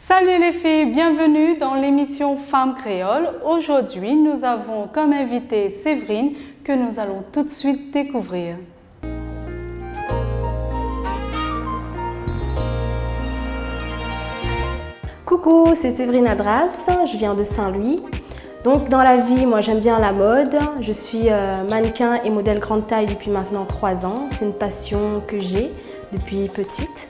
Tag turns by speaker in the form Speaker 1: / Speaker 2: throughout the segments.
Speaker 1: Salut les filles, bienvenue dans l'émission Femmes créoles. Aujourd'hui, nous avons comme invitée Séverine que nous allons tout de suite découvrir.
Speaker 2: Coucou, c'est Séverine Adras, je viens de Saint-Louis. Donc dans la vie, moi j'aime bien la mode. Je suis euh, mannequin et modèle grande taille depuis maintenant 3 ans. C'est une passion que j'ai depuis petite.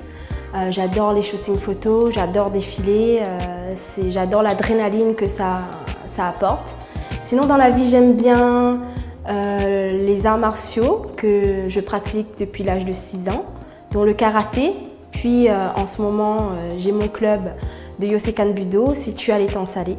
Speaker 2: Euh, j'adore les shootings photos, j'adore défiler, euh, j'adore l'adrénaline que ça, ça apporte. Sinon dans la vie j'aime bien les arts martiaux que je pratique depuis l'âge de 6 ans, dont le karaté. Puis en ce moment j'ai mon club de Yosekan Budo situé à l'étang salé.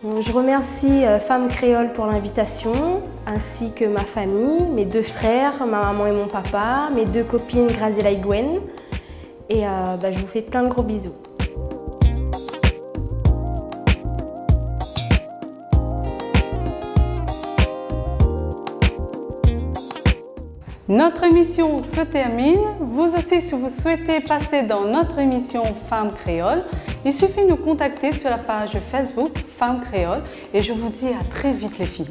Speaker 2: Je remercie euh, Femmes Créoles pour l'invitation, ainsi que ma famille, mes deux frères, ma maman et mon papa, mes deux copines Graziella et Gwen. Et euh, bah, je vous fais plein de gros bisous.
Speaker 1: Notre émission se termine. Vous aussi, si vous souhaitez passer dans notre émission Femmes Créoles, il suffit de nous contacter sur la page Facebook Femmes Créoles et je vous dis à très vite les filles.